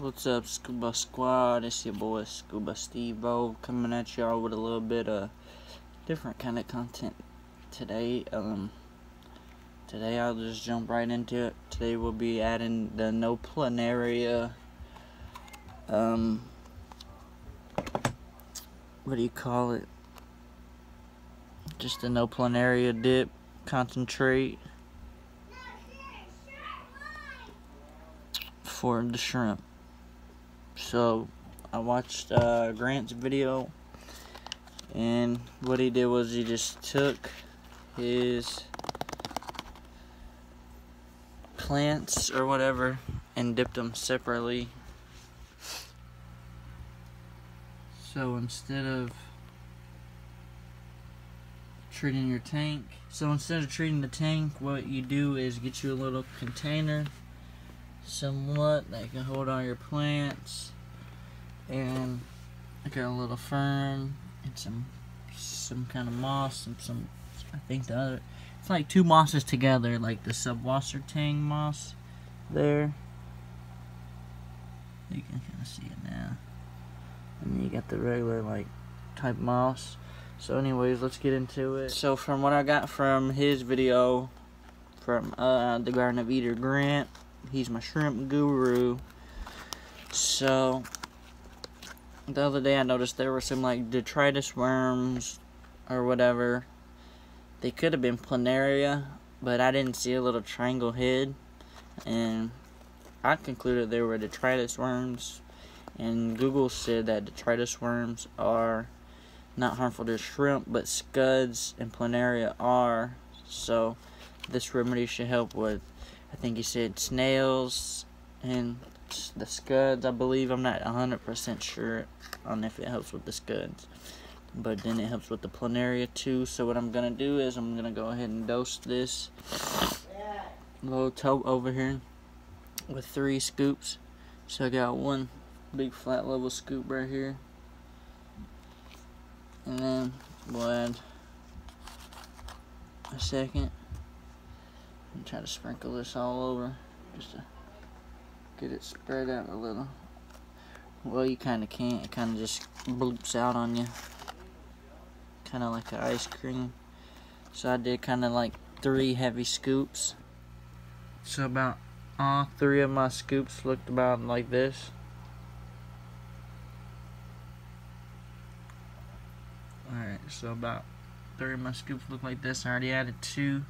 What's up, Skuba Squad? It's your boy Skuba Steve-o coming at y'all with a little bit of different kind of content today. Um, today I'll just jump right into it. Today we'll be adding the no planaria. Um, what do you call it? Just a no planaria dip concentrate for the shrimp. So I watched uh, Grant's video, and what he did was he just took his plants or whatever and dipped them separately. So instead of treating your tank, so instead of treating the tank, what you do is get you a little container somewhat. That can hold all your plants. And I got a little fern and some some kind of moss and some I think the other it's like two mosses together like the subwassertang moss there. You can kind of see it now. And you got the regular like type moss. So anyways let's get into it. So from what I got from his video from uh, the Garden of Eater Grant He's my shrimp guru. So, the other day I noticed there were some like detritus worms or whatever. They could have been planaria, but I didn't see a little triangle head. And I concluded they were detritus worms. And Google said that detritus worms are not harmful to shrimp, but scuds and planaria are. So, this remedy should help with I think he said snails and the scuds, I believe. I'm not 100% sure on if it helps with the scuds. But then it helps with the planaria too. So what I'm going to do is I'm going to go ahead and dose this little tote over here with three scoops. So I got one big flat level scoop right here. And then we'll add a second and try to sprinkle this all over just to get it spread out a little. Well, you kind of can't. It kind of just bloops out on you. Kind of like an ice cream. So I did kind of like three heavy scoops. So about all three of my scoops looked about like this. Alright, so about three of my scoops look like this. I already added two.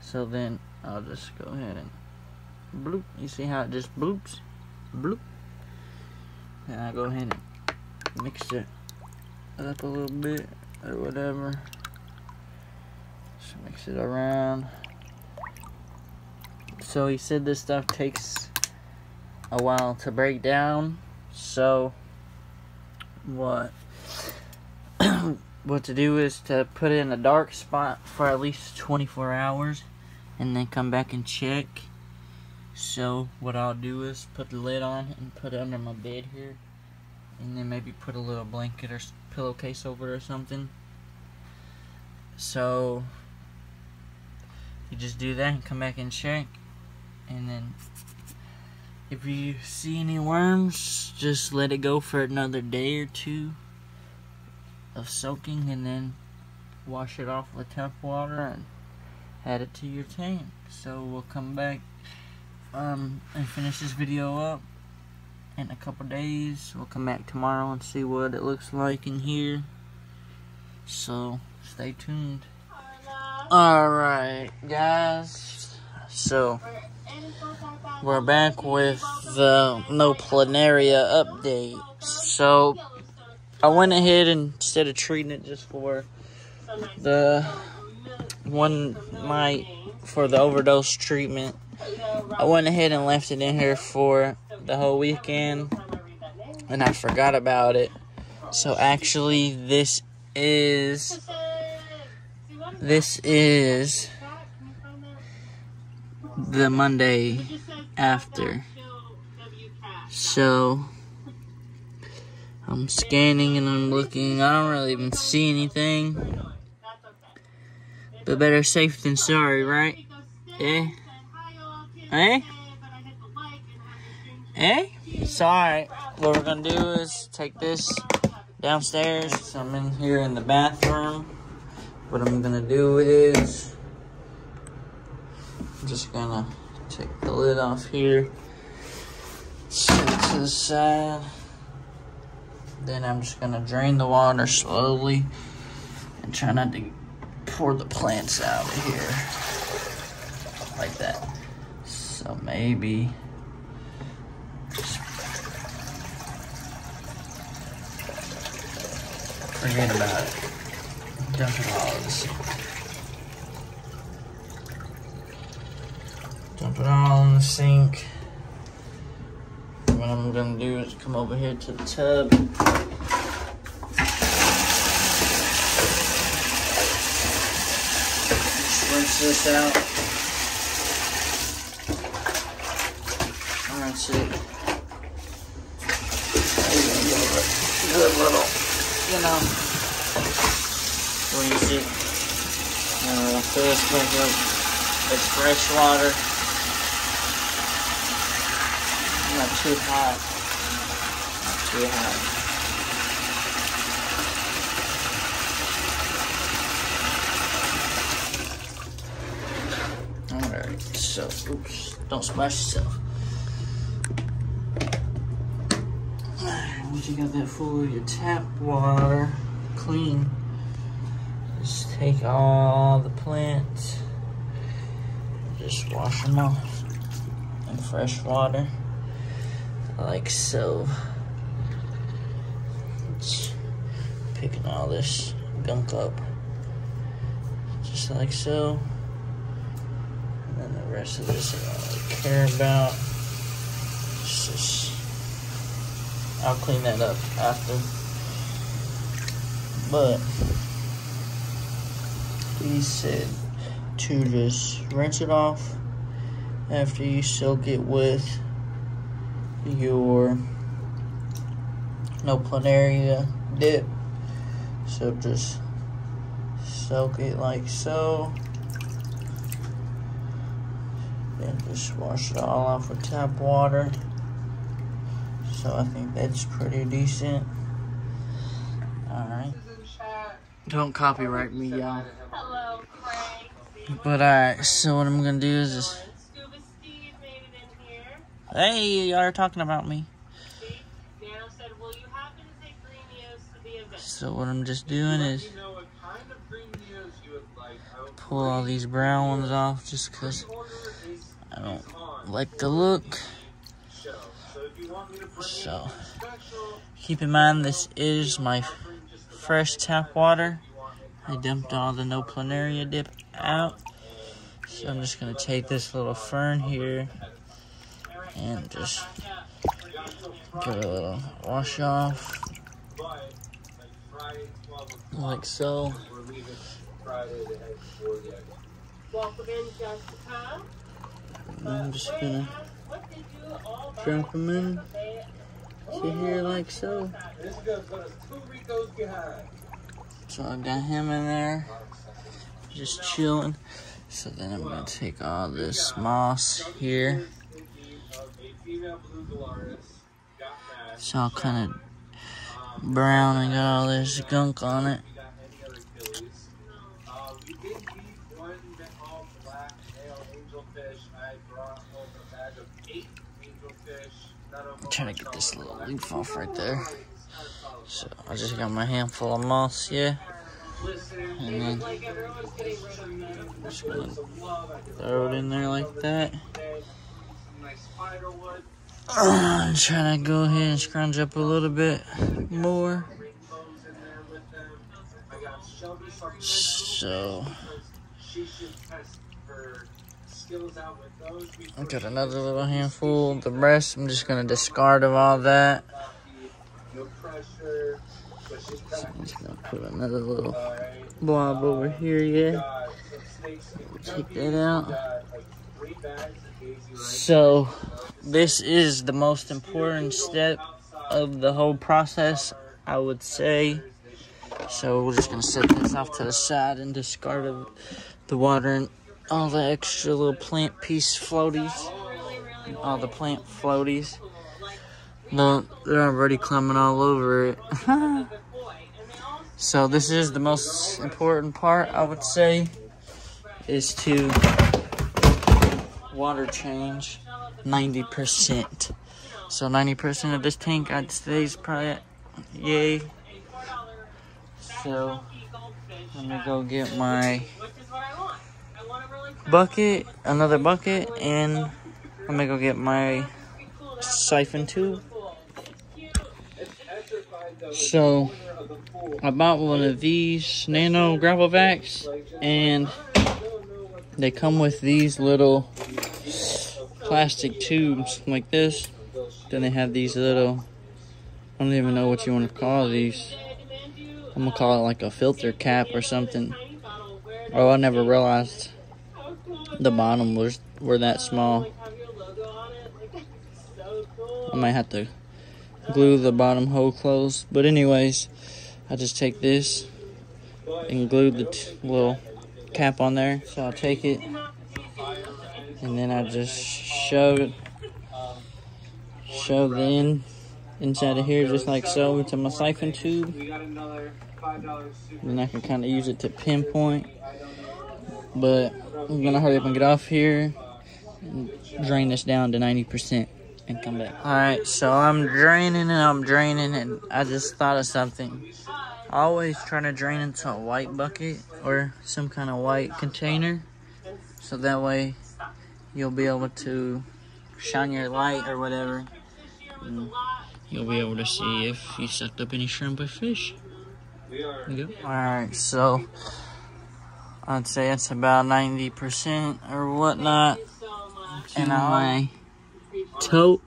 So then I'll just go ahead and bloop. You see how it just bloops? Bloop. And I go ahead and mix it up a little bit or whatever. Just mix it around. So he said this stuff takes a while to break down. So what what to do is to put it in a dark spot for at least 24 hours and then come back and check. So what I'll do is put the lid on and put it under my bed here. And then maybe put a little blanket or pillowcase over it or something. So you just do that and come back and check. And then if you see any worms, just let it go for another day or two of soaking and then wash it off with tap water and add it to your tank. So we'll come back um, and finish this video up in a couple days. We'll come back tomorrow and see what it looks like in here. So stay tuned. Alright guys, so we're back with the No Planaria update. So I went ahead and instead of treating it just for the one night for the overdose treatment. I went ahead and left it in here for the whole weekend and I forgot about it. So actually this is this is the Monday after. So I'm scanning and I'm looking. I don't really even see anything. But better safe than sorry, right? Eh? Eh? Hey? So, alright. What we're gonna do is take this downstairs. So I'm in here in the bathroom. What I'm gonna do is I'm just gonna take the lid off here. Set it to the side. Then I'm just gonna drain the water slowly and try not to pour the plants out of here like that. So maybe forget about it. Dump it all in sink. Dump it all in the sink. What I'm gonna do is come over here to the tub. Just rinse this out. Rinse it. Good little, you know, rinse it. Uh, fill this back up. It's fresh water. Not too hot. Not too hot. So, oops, don't splash yourself. Once you got that full of your tap water clean, just take all the plants, just wash them off. In fresh water, like so. Picking all this gunk up, just like so. Rest of this I don't really care about. It's just, I'll clean that up after. But he said to just rinse it off after you soak it with your no planaria dip. So just soak it like so. Just wash it all off with tap water. So I think that's pretty decent. Alright. Don't copyright me, y'all. But alright, so what I'm gonna do is just. Hey, y'all are talking about me. So what I'm just doing is pull all these brown ones off just because I don't like the look. So to keep in mind this is my fresh tap water. I dumped all the no planaria dip out. So I'm just gonna take this little fern here and just give it a little wash off like Friday, 12 o'clock, like so. to Welcome in, Jessica. I'm just gonna drop them in here like so. So I got him in there, just chilling. So then I'm gonna take all this moss here. It's all kind of brown and got all this gunk on it. We got any other Achilles. Uh, we did keep one that all black male angelfish. I brought home a bag of eight angelfish. Them trying to get this little leaf off right there. So I just got my handful of moss. Listen, And then them. just gonna throw it in there like that. I'm trying to go ahead and scrunch up a little bit more. rainbows I got another little handful. The rest I'm just gonna discard of all that. No pressure, but she's So. I'm just gonna put another little blob over um, here, yeah. Got some snakes in Take that out. Got like three bags of Daisy Ring. So this is the most important step of the whole process, I would say. So we're just gonna set this off to the side and discard of the water and all the extra little plant piece floaties, all the plant floaties. No, they're already climbing all over it. so this is the most important part, I would say, is to water change 90%. So 90% of this tank I'd say is probably yay. So let me go get my bucket, another bucket, and let me go get my siphon tube. So, I bought one of these Nano Gravel Vacs, and they come with these little plastic tubes like this. Then they have these little, I don't even know what you want to call these. I'm gonna call it like a filter cap or something. Oh, I never realized the bottom was were that small. I might have to glue the bottom hole closed. But anyways, I just take this and glue the little cap on there. So I'll take it and then I just shove it, shove the end inside of here just like so into my siphon tube. Then I can kind of use it to pinpoint. But I'm gonna hurry up and get off here and drain this down to 90% and come back. Alright, so I'm draining and I'm draining and I just thought of something. I always try to drain into a white bucket or some kind of white container. So that way you'll be able to shine your light or whatever. Mm. you'll be able to see if you sucked up any shrimp or fish. Alright, so I'd say it's about 90% or whatnot. And I tote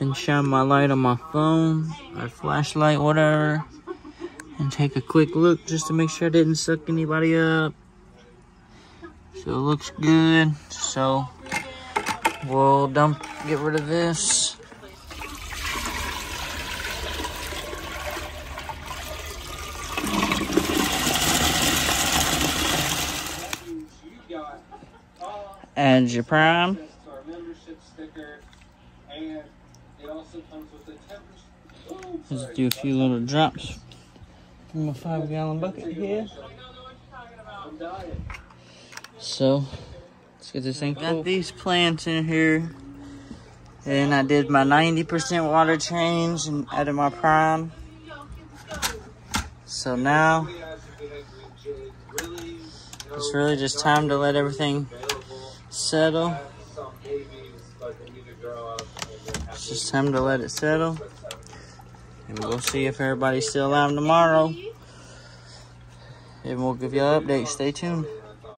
and shine my light on my phone or flashlight, whatever, and take a quick look just to make sure I didn't suck anybody up. So it looks good. So we'll dump, get rid of this. Add your prime. Let's do a few little drops from a five gallon bucket here. So, let's get this thing full. Got these plants in here. And I did my 90% water change and added my prime. So now, it's really just time to let everything settle. It's just time to let it settle. And we'll see if everybody's still alive tomorrow. And we'll give you an update. Stay tuned.